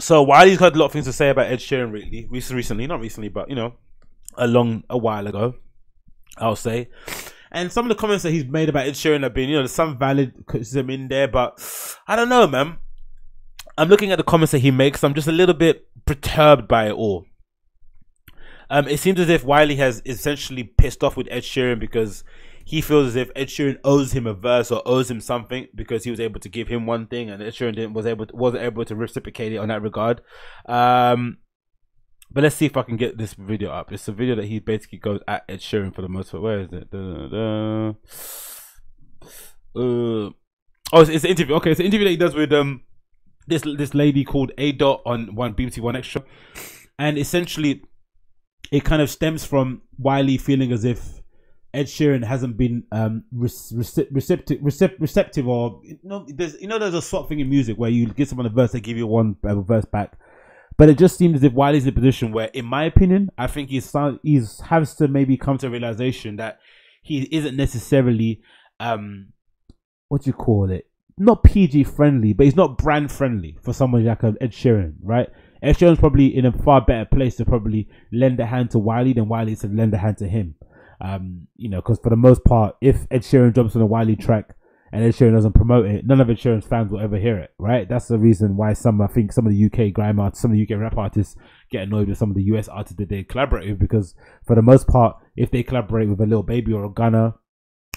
so Wiley's got a lot of things to say about Ed Sheeran really, recently, not recently, but you know, a long a while ago, I'll say. And some of the comments that he's made about Ed Sheeran have been, you know, there's some valid criticism in there, but I don't know, man. I'm looking at the comments that he makes. I'm just a little bit perturbed by it all. Um, it seems as if Wiley has essentially pissed off with Ed Sheeran because he feels as if Ed Sheeran owes him a verse or owes him something because he was able to give him one thing and Ed Sheeran didn't, was able to, wasn't able to reciprocate it on that regard. Um, but let's see if I can get this video up. It's a video that he basically goes at Ed Sheeran for the most part. Where is it? Da, da, da. Uh, oh, it's, it's, an interview. Okay, it's an interview that he does with um this this lady called A Dot on one BBC 1Xtra, and essentially, it kind of stems from Wiley feeling as if Ed Sheeran hasn't been um receptive, receptive, receptive, or you know, there's you know there's a of thing in music where you give someone a verse, they give you one verse back but it just seems as if Wiley's in a position where, in my opinion, I think he's he's has to maybe come to a realization that he isn't necessarily um what do you call it? Not PG friendly, but he's not brand friendly for someone like Ed Sheeran, right? Ed Sheeran's probably in a far better place to probably lend a hand to Wiley than Wiley to lend a hand to him. Um, you know, because for the most part, if Ed Sheeran jumps on a Wiley track, and Ed Sheeran doesn't promote it, none of Ed Sheeran's fans will ever hear it, right? That's the reason why some, I think, some of the UK grime artists, some of the UK rap artists get annoyed with some of the US artists that they collaborate with because, for the most part, if they collaborate with a Lil Baby or a Gunna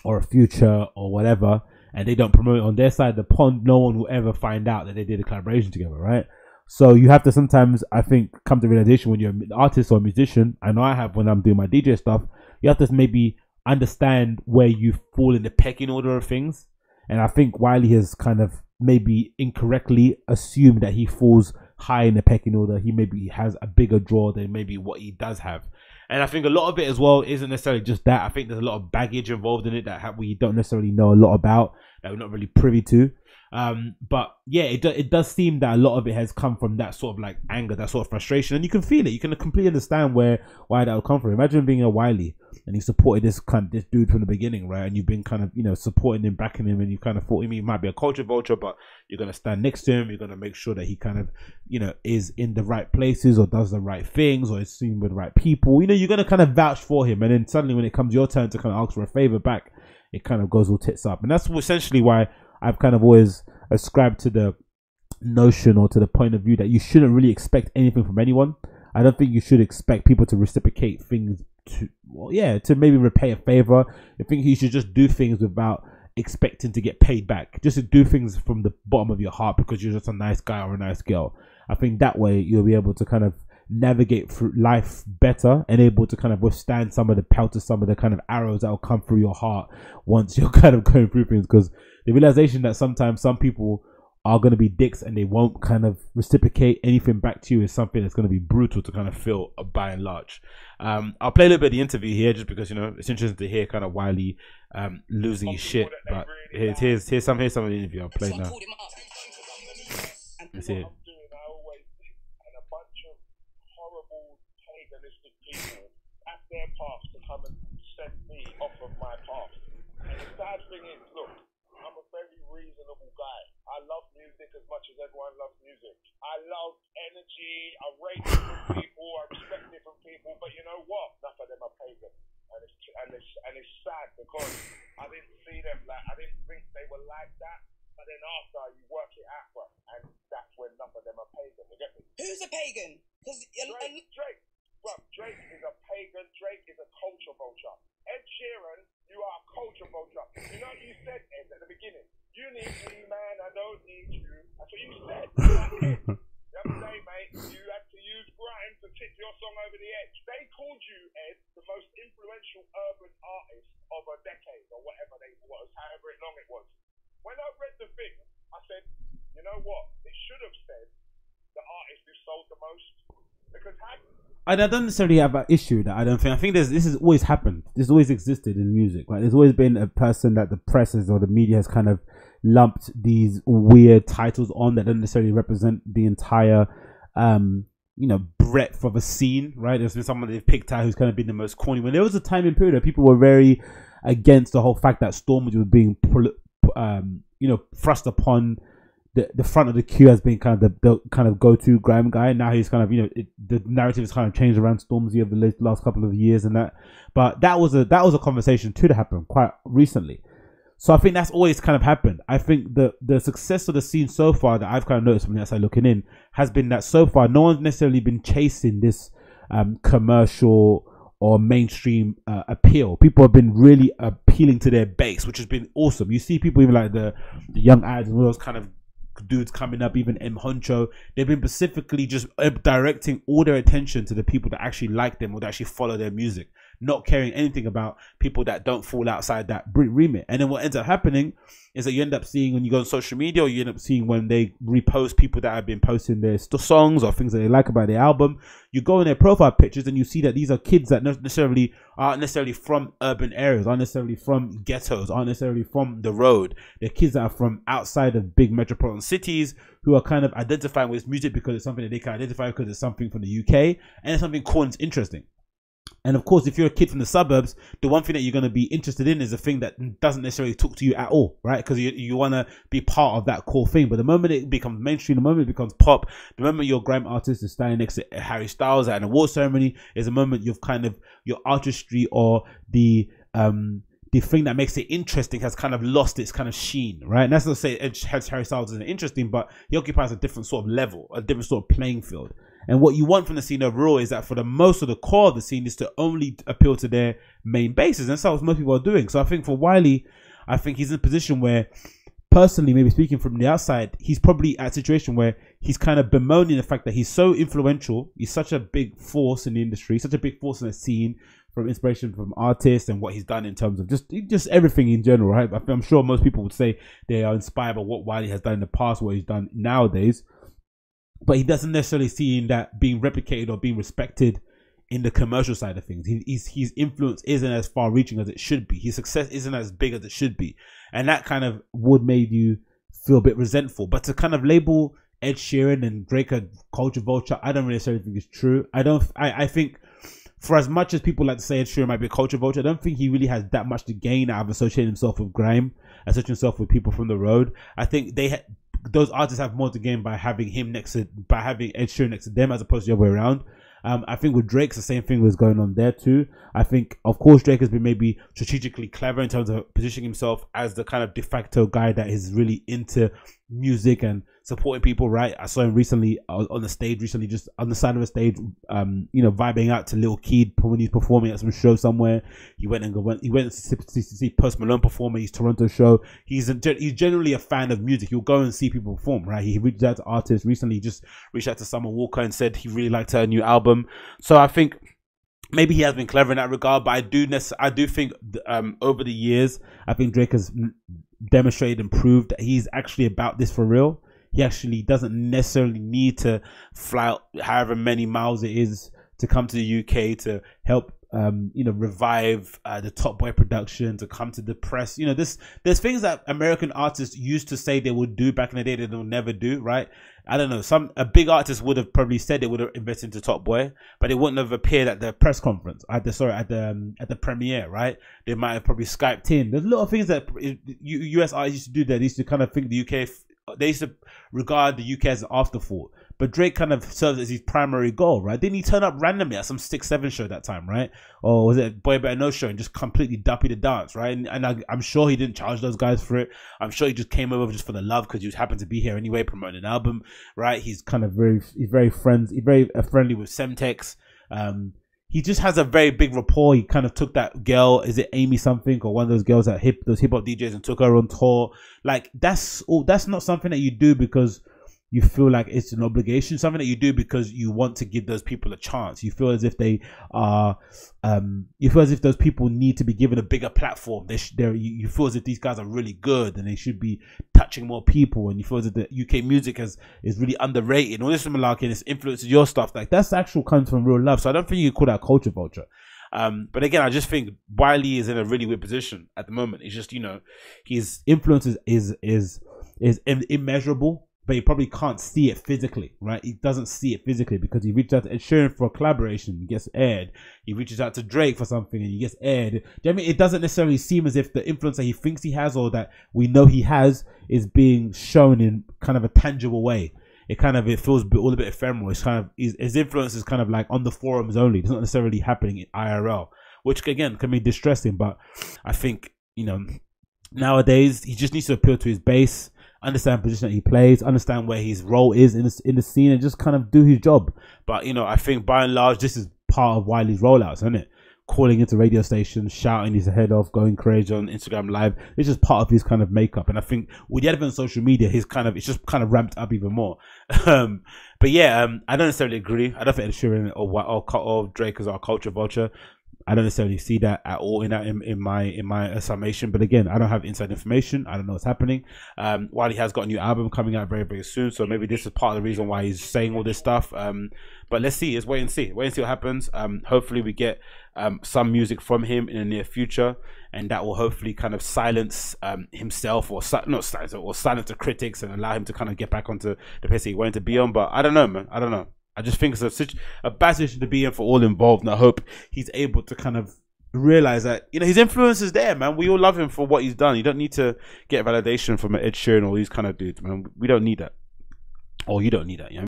or a Future or whatever, and they don't promote it on their side of the pond, no one will ever find out that they did a collaboration together, right? So you have to sometimes, I think, come to realization when you're an artist or a musician. I know I have when I'm doing my DJ stuff. You have to maybe understand where you fall in the pecking order of things and I think Wiley has kind of maybe incorrectly assumed that he falls high in the pecking order. He maybe has a bigger draw than maybe what he does have. And I think a lot of it as well isn't necessarily just that. I think there's a lot of baggage involved in it that we don't necessarily know a lot about, that we're not really privy to. Um, but yeah, it, do, it does seem that a lot of it has come from that sort of like anger, that sort of frustration, and you can feel it. You can completely understand where why that would come from. Imagine being a Wiley and he supported this kind of, this dude from the beginning, right? And you've been kind of you know supporting him, backing him, and you kind of thought he might be a culture vulture, but you're gonna stand next to him. You're gonna make sure that he kind of you know is in the right places or does the right things or is seen with the right people. You know, you're gonna kind of vouch for him, and then suddenly when it comes your turn to kind of ask for a favor back, it kind of goes all tits up, and that's essentially why I've kind of always ascribed to the notion or to the point of view that you shouldn't really expect anything from anyone. I don't think you should expect people to reciprocate things to, well, yeah, to maybe repay a favor. I think you should just do things without expecting to get paid back. Just to do things from the bottom of your heart because you're just a nice guy or a nice girl. I think that way you'll be able to kind of navigate through life better and able to kind of withstand some of the pelter, some of the kind of arrows that will come through your heart once you're kind of going through things. Because the realization that sometimes some people are going to be dicks and they won't kind of reciprocate anything back to you is something that's going to be brutal to kind of feel by and large. Um, I'll play a little bit of the interview here just because you know it's interesting to hear kind of Wiley um, losing his shit. But here's here's here's some here's some of the interview. I'll play now. Let's hear it. their path to come and send me off of my path. And the sad thing is, look, I'm a very reasonable guy. I love music as much as everyone loves music. I love energy. I rate different people. I respect different people. But you know what? Enough of them are pagan. And it's, and it's, and it's sad because I didn't see them like, I didn't think they were like that. But then after you work it out, bro, and that's when enough of them are pagan. You get me? Who's a pagan? Because Drake, Drake, bro, Drake is a pagan. Drake is a culture vulture. Ed Sheeran, you are a culture vulture. You know what you said, Ed, at the beginning? You need me, man. I don't need you. That's what you said. the other day, mate, you had to use grime to tip your song over the edge. They called you, Ed, the most influential urban artist of a decade or whatever they was, however long it was. When I read the thing, I said, you know what? It should have said the artist who sold the most. Because how I don't necessarily have an issue that I don't think. I think this this has always happened. This always existed in music. Like there's always been a person that the press or the media has kind of lumped these weird titles on that don't necessarily represent the entire, um, you know, breadth of a scene. Right? There's been someone they've picked out who's kind of been the most corny. When there was a time in period where people were very against the whole fact that Stormzy was being, um, you know, thrust upon the, the front of the queue has been kind of the, the kind of go to grime guy. Now he's kind of you know it, the narrative has kind of changed around Stormzy over the last couple of years and that. But that was a that was a conversation too that happened quite recently. So I think that's always kind of happened. I think the the success of the scene so far that I've kind of noticed from the outside looking in has been that so far no one's necessarily been chasing this um, commercial or mainstream uh, appeal. People have been really appealing to their base, which has been awesome. You see people even like the, the Young Adz and all those kind of dudes coming up, even M Huncho. they've been specifically just uh, directing all their attention to the people that actually like them or that actually follow their music not caring anything about people that don't fall outside that remit. And then what ends up happening is that you end up seeing when you go on social media, or you end up seeing when they repost people that have been posting their songs or things that they like about their album. You go in their profile pictures and you see that these are kids that necessarily aren't necessarily from urban areas, aren't necessarily from ghettos, aren't necessarily from the road. They're kids that are from outside of big metropolitan cities who are kind of identifying with music because it's something that they can identify because it's something from the UK and it's something cool and interesting. And of course, if you're a kid from the suburbs, the one thing that you're going to be interested in is a thing that doesn't necessarily talk to you at all, right? Because you, you want to be part of that core thing. But the moment it becomes mainstream, the moment it becomes pop, the moment your grime artist is standing next to Harry Styles at an award ceremony, is a moment you've kind of your artistry or the um the thing that makes it interesting has kind of lost its kind of sheen, right? And that's not to say Harry Styles isn't interesting, but he occupies a different sort of level, a different sort of playing field. And what you want from the scene overall is that for the most of the core of the scene is to only appeal to their main bases. And that's what most people are doing. So I think for Wiley, I think he's in a position where personally, maybe speaking from the outside, he's probably at a situation where he's kind of bemoaning the fact that he's so influential. He's such a big force in the industry, such a big force in the scene from inspiration from artists and what he's done in terms of just just everything in general, right? I'm sure most people would say they are inspired by what Wiley has done in the past, what he's done nowadays but he doesn't necessarily see that being replicated or being respected in the commercial side of things. He, his influence isn't as far reaching as it should be. His success isn't as big as it should be. And that kind of would make you feel a bit resentful. But to kind of label Ed Sheeran and Drake a culture vulture, I don't necessarily think is true. I don't, I, I think for as much as people like to say Ed Sheeran might be a culture vulture, I don't think he really has that much to gain out of associating himself with grime, associating himself with people from the road. I think they those artists have more to gain by having him next to by having Ed Sheeran next to them as opposed to the other way around. Um, I think with Drake's the same thing was going on there too. I think, of course, Drake has been maybe strategically clever in terms of positioning himself as the kind of de facto guy that is really into music and supporting people, right? I saw him recently on the stage, recently just on the side of the stage, um, you know, vibing out to Lil Keed when he's performing at some show somewhere. He went and went, he went to see, to see Post Malone perform at his Toronto show. He's a, he's generally a fan of music. He'll go and see people perform, right? He reached out to artists recently. Just reached out to Summer Walker and said he really liked her new album. So I think maybe he has been clever in that regard, but I do I do think um, over the years, I think Drake has demonstrated and proved that he's actually about this for real he actually doesn't necessarily need to fly however many miles it is to come to the UK to help um, you know, revive uh, the Top Boy production to come to the press. You know, this there's things that American artists used to say they would do back in the day that they'll never do, right? I don't know. Some a big artist would have probably said they would have invested into Top Boy, but they wouldn't have appeared at the press conference at the sorry at the um, at the premiere, right? They might have probably skyped in. There's a lot of things that US artists used to do that. They used to kind of think the UK they used to regard the UK as an afterthought. But Drake kind of serves as his primary goal, right? Didn't he turn up randomly at some six seven show that time, right? Or was it Boy Better Know show and just completely duppy the dance, right? And, and I, am sure he didn't charge those guys for it. I'm sure he just came over just for the love because he just happened to be here anyway, promoting an album, right? He's kind of very, he's very friends, he's very uh, friendly with Semtex. Um, he just has a very big rapport. He kind of took that girl, is it Amy something or one of those girls that hip those hip hop DJs and took her on tour. Like that's all. That's not something that you do because you feel like it's an obligation, something that you do because you want to give those people a chance. You feel as if they are, um, you feel as if those people need to be given a bigger platform. They sh- you, you feel as if these guys are really good and they should be touching more people. And you feel as if the UK music has is really underrated. All this malarkey and this influences your stuff. Like that's actual comes from real love. So I don't think you call that culture vulture. Um, but again, I just think Wiley is in a really weird position at the moment. It's just you know his influence is is is, is immeasurable but he probably can't see it physically, right? He doesn't see it physically because he reaches out to Ed Sheeran for a collaboration, he gets aired. He reaches out to Drake for something and he gets aired. Do you know I mean? It doesn't necessarily seem as if the influence that he thinks he has or that we know he has is being shown in kind of a tangible way. It kind of it feels all a bit ephemeral. It's kind of his, his influence is kind of like on the forums only. It's not necessarily happening in IRL, which again can be distressing. But I think you know nowadays he just needs to appeal to his base understand the position that he plays, understand where his role is in the, in the scene, and just kind of do his job. But you know, I think by and large, this is part of Wiley's rollouts, isn't it? Calling into radio stations, shouting his head off, going crazy on Instagram Live. It's just part of his kind of makeup. And I think with the advent of social media, his kind of it's just kind of ramped up even more. um, but yeah, um, I don't necessarily agree. I don't think Ed Sheeran or, or, or Drake is our culture vulture. I don't necessarily see that at all in in, in my in my summation. But again, I don't have inside information. I don't know what's happening. Um, Wiley has got a new album coming out very very soon, so maybe this is part of the reason why he's saying all this stuff. Um, but let's see. Let's wait and see. Wait and see what happens. Um, hopefully we get um, some music from him in the near future, and that will hopefully kind of silence um, himself or si- not silence or silence the critics and allow him to kind of get back onto the pace he wanted to be on. But I don't know, man. I don't know. I just think it's a such a bad situation to be in for all involved, and I hope he's able to kind of realize that you know his influence is there, man. We all love him for what he's done. You don't need to get validation from Ed Sheeran or these kind of dudes, man. We don't need that, or you don't need that, you know?